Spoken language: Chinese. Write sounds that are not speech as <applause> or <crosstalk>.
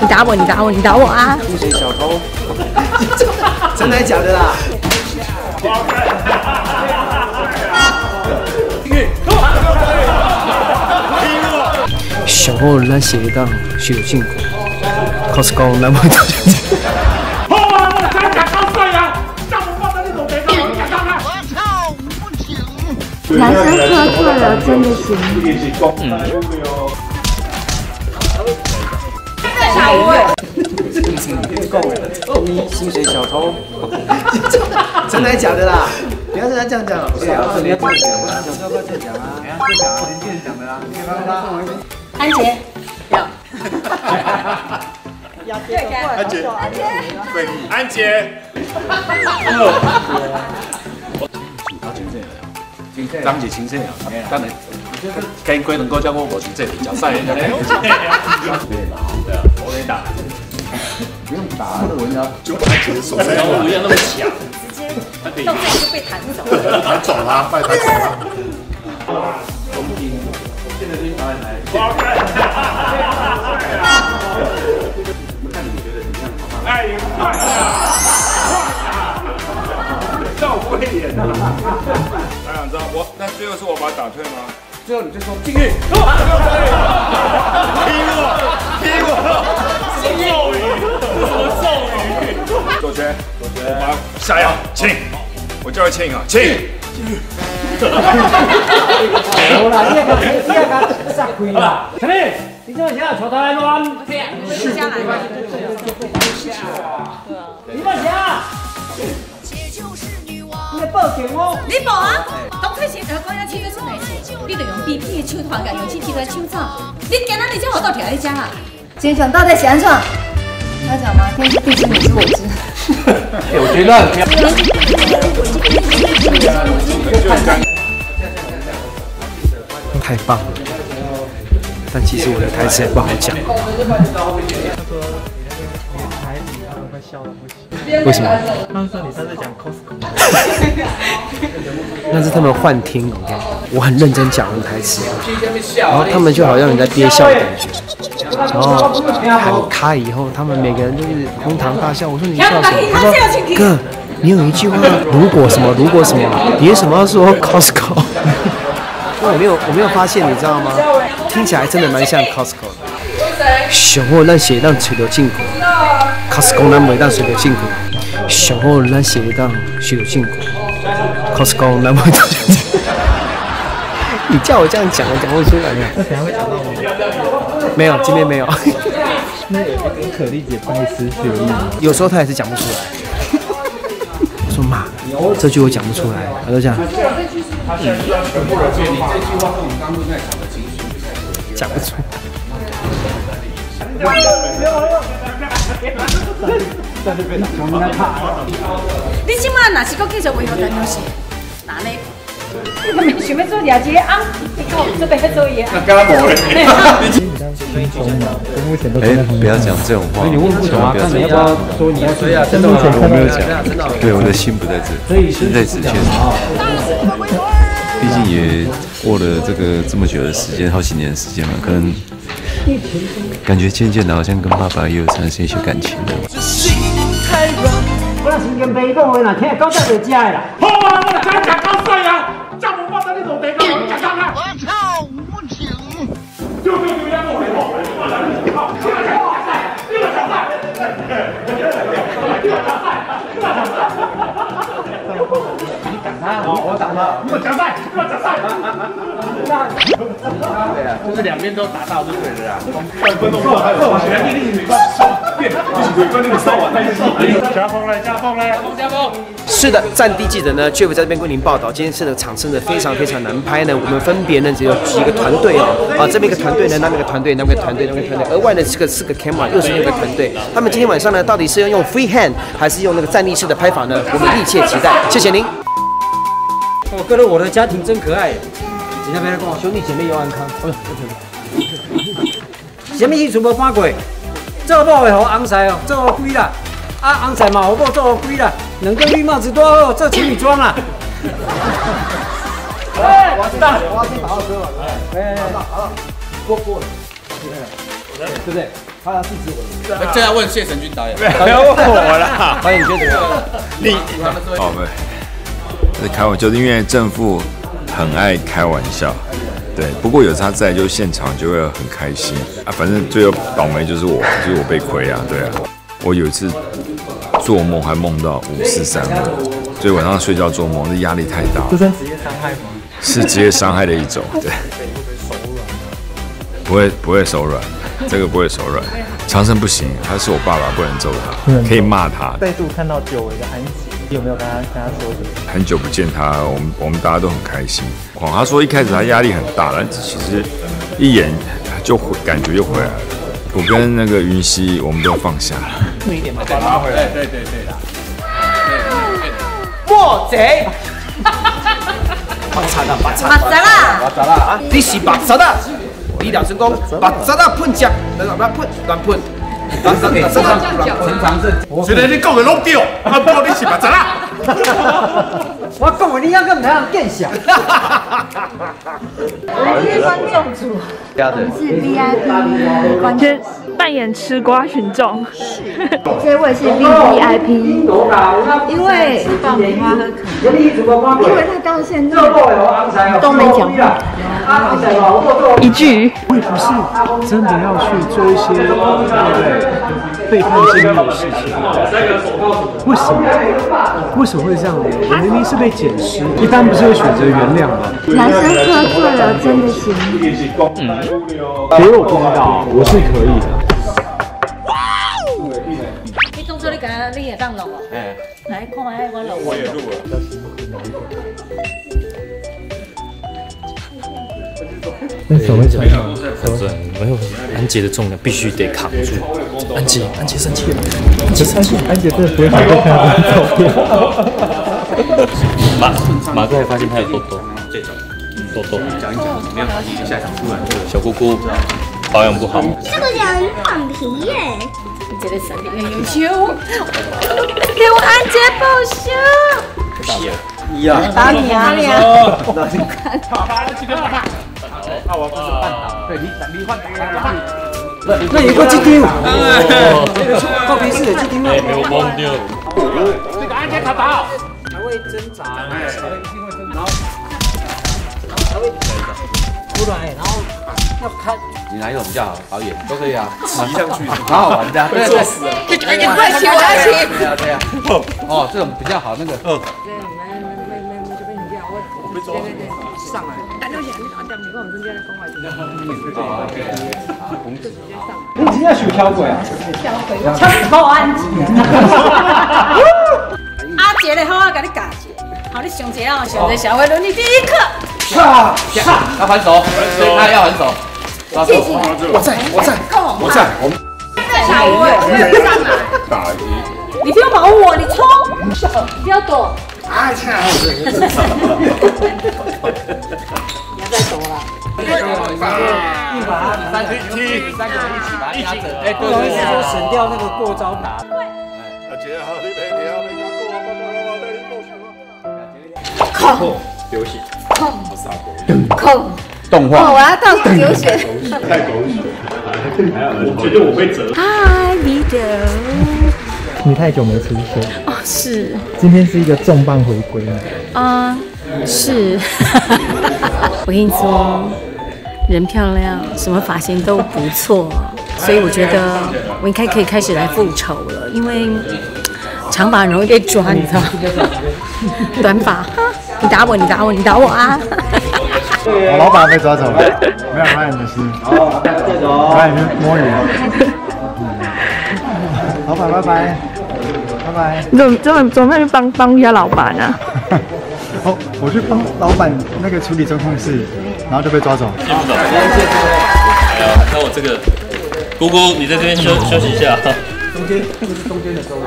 你打我，你打我，你打我啊！小偷，真的假的啦？上好咱写当学有进步，Costco 咱会到好啊！我真假高！男生喝醉了真的行。薪水小偷，真的假的啦？不要跟他这样讲，不要不要。这样讲，要不要这样讲啊？这讲啊，年轻人讲的啦，你看他。安杰，安杰，对，安杰，当是清醒啊，当然，跟鬼能够叫我无清醒，脚晒人家嘞。对啊，我给你打。不用打，那文章就安杰手然后不要那么强，直接到这里就被弹走。弹走他，快弹走他。哎，快啊！赵慧演的，大家知道我那最后是我把他打退吗？最后你就说进去，请啊，请。好啦，你个你个杀开啦！陈立，你这现在坐台来乱，下。来。你莫下，你来报警哦！你报啊！当初是呃讲要签约出来时，你就用 BP 的手团甲用气体团手草。你今仔日这好到条在遮啊？今天想到底是安怎？要讲吗？天知地知，你知我知。我觉得太棒了，但其实我的台词也不好讲。为什么？他们说你上次讲 Costco，那是他们幻听，OK？我很认真讲我的台词，然后他们就好像你在憋笑的感觉，然后喊开以后，他们每个人就是哄堂大笑。我说你笑什么？他说哥，你有一句话，如果什么，如果什么，你为什么要说 Costco？<laughs> 因为我没有，我没有发现，你知道吗？听起来真的蛮像 Costco 的。上好咱是会当找到进口，Costco 咱袂当找到进口。上好咱是会当找到进口，Costco 咱袂当找到进口。<laughs> 你叫我这样讲，我讲不出来呀。那等下会讲到我。没有，今天没有。<laughs> 那有跟可丽姐拜师学艺吗？有时候她也是讲不出来。说妈，这句我讲不出来，他就这样。讲不出。你即摆若是搁继续维护陈女士，那呢？你都没想要做廿一个昂，你看我这边要做嘢。目前都哎，不要讲这种话，你问不懂啊？不要看你这样讲。要不要说你真的吗？我没有讲，对，我的心不在这，心在纸钱。毕竟也过了这个这么久的时间，好几年的时间了，可能感觉渐渐的，好像跟爸爸也有产生一些感情了。我若心情悲讲话，若听到这就食的啦。好啊！我真我我打他，我假赛，我假赛。对啊，就是两边都打到就对了啊。半分钟过，我全力力没办法，变，就是鬼关那个烧完，那个加风嘞，加风嘞，加风。是的，战地记者呢，Jeff 在这边为您报道。今天这个场真的非常非常难拍呢。我们分别呢只有几个团队哦，啊，这边一个团队呢，那边一个团队，那边一个团队，那边一个团队。额外呢是个四个 camera，又是另一个团队。他们今天晚上呢，到底是要用 free hand 还是用那个站立式的拍法呢？我们密切期待。谢谢您。我觉得我的家庭真可爱。你那边跟我兄弟姐妹要安康。哎呦，什么意思无搬过？这某会好红晒哦，这好贵啦。啊，红晒嘛，好某这好贵啦。两个绿帽子多好，这情侣装啦。哎，我知道，我要先把号车了。哎了，过过了，对不对？他要制止我。这要问谢成军导演。不要问我了。导演你觉得怎么样？你哦，不是，是开玩笑，因为正负很爱开玩笑，对。不过有他在，就现场就会很开心啊。反正最后倒霉就是我，就是我被亏啊，对啊。我有一次做梦还梦到五四三五，所以晚上睡觉做梦，这压力太大。这算职业伤害吗？是职业伤害的一种，对。不会不会手软，这个不会手软。长生不行，他是我爸爸，不能揍他，可以骂他。再度看到久违的安吉，有没有跟他跟他说什么？很久不见他，我们我们大家都很开心。哦，他说一开始他压力很大，但其实一眼就回感觉就回来了。我跟那个云溪，我们都放下了。一点嘛，再拉回来。对对对啦。莫贼！发财了，发财马扎啦，发财了啊！你是白贼啊！你俩成功，白贼啊喷枪，那个不喷乱喷，乱乱乱乱陈长胜，虽然你讲的拢对，啊，不过你是白贼啦。我讲的你。我是观众组，是 VIP 观众，扮演吃瓜群众。这位是 VIP，<laughs> 因为爆米花喝可乐，因为他到现在都没讲。话。一句，我也不是真的要去做一些对不对背叛纪律的事情。为什么？为什么会这样？我明明是被捡尸，一般不是会选择原谅吗？男生喝醉了真的行？其实我不知道，我是可以的。你动作你敢你也当弄哦？哎，来看下我弄。我也录了。那手会穿吗？没有，安杰的重量必须得扛住。安杰，安杰生气了，安杰生气，安杰真的不会好好看他的照片。马马哥还发现他有痘痘，痘痘。讲一讲怎么样反应下场突然小姑姑保养不好。这个人很皮耶，你这个身体很优秀，给我安杰报销。皮啊！呀，打你啊你啊！那你 <laughs> 啊，我不是半打，对你你换打，然后。那有个鸡丢，哦，没事，去丢。哎，没有忘掉。这个安全卡包，还会挣扎，然后，然后还会突然，然后要看。你哪一种比较好？导演都可以啊，骑上去，蛮好玩的。对对对，你不快骑，我要骑。对啊对啊。哦，这种比较好那个。哦。对，没没没没没就被你这样，我。我被抓了。你今天学跳过呀？跳过，跳超安吉。阿杰嘞，好，我给你教一。好，你上节哦，选择小威伦，你第一课。啪啪，要还手，他要还手。我在，我在，我在，我们。小威，我也上来。打一。你不要保护我，你冲，不要躲。哎呀！你要再躲了。一把三个踢，三个一起把它压着。哎，对对对，说省掉那个过招打。空流血，空空动画，我要到流血。太狗血，我觉得我会折。嗨，李德。你太久没出现哦，是。今天是一个重磅回归啊，是。<laughs> 我跟你说，人漂亮，什么发型都不错，所以我觉得我应该可以开始来复仇了，因为长发很容易被抓，你知道吗？<laughs> 短发，你打我，你打我，你打我啊！我老板被抓走了，没有发现你的事。好，来，你去摸鱼。<laughs> 老板，拜拜。你怎么怎么怎么去帮帮一下老板啊？<laughs> 哦，我去帮老板那个处理中控室，然后就被抓走。谢谢，谢谢。哎呀，那我这个姑姑，你在这边休休息一下。中间，这个是中间的时候。